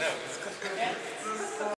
No,